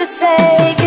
should take